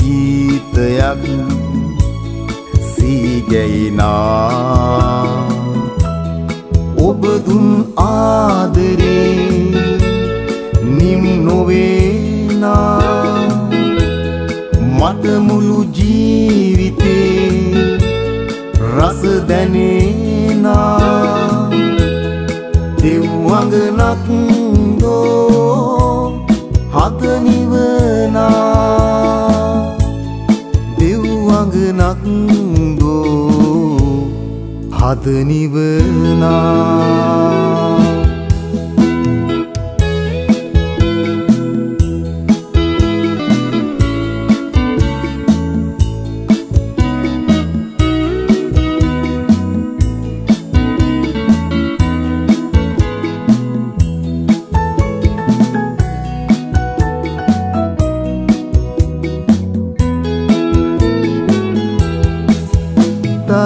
ගීතයක් සීගැයිනා ඔබ දුන් ආදරේ නිම් නොවේනා මට මුළු ජීවිතේ රස දැනේනා දෙව්වඟනක් දෝ හද නිවනා. හද නිවනා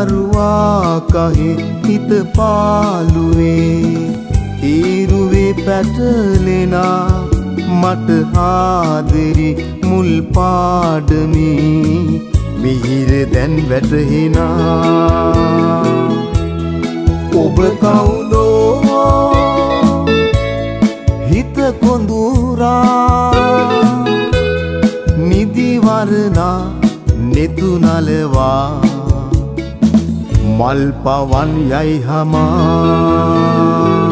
දරුවා කහි හිත පාලුවේ ඒරුවේ පැටලෙනා මට හාදරි මුල් පාඩමී. මිහිර දැන් වැටහෙනා. ඔබ කවුදෝ හිත කොඳුරා නිදිවරණා නෙතුනලවා මල් පවන් යයි හමා.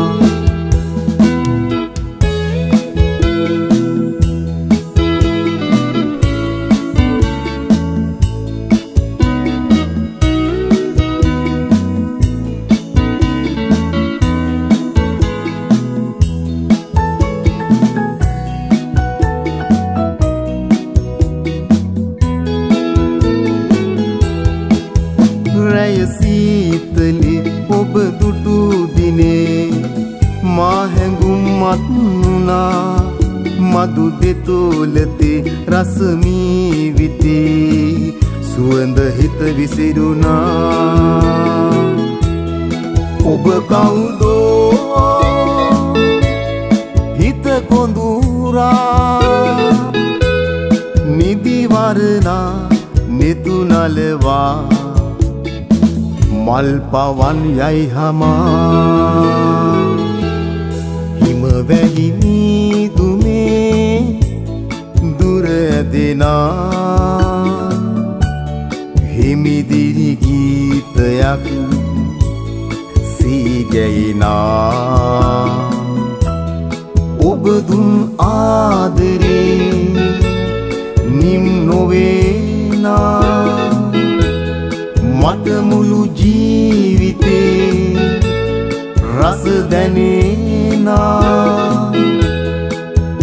දුටු දිනේ මා හැඟුම් මත්නුනා මදු දෙතෝලතේ රසමී විතේ. සුවඳ හිත විසිරුණා. ඔබ කවුදෝ හිත කොඳුරා. නිදිවරණා නෙතුනලවා. මල් පවන් යයි හමා. හිම වැහිනී දුමේ දුර ඇදෙනා හිමිදිරි ගීතයක් සීගැයිනා ඔබ දුන් ආදරේ නිම් නොවේනා. මට මුළු ජීවිතේ රස දැනේනා.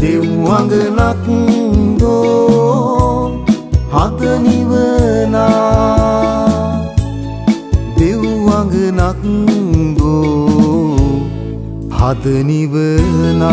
දෙව්වඟනක් දෝ හද නිවනා. දෙව්වඟනක් දෝ හද නිවනා.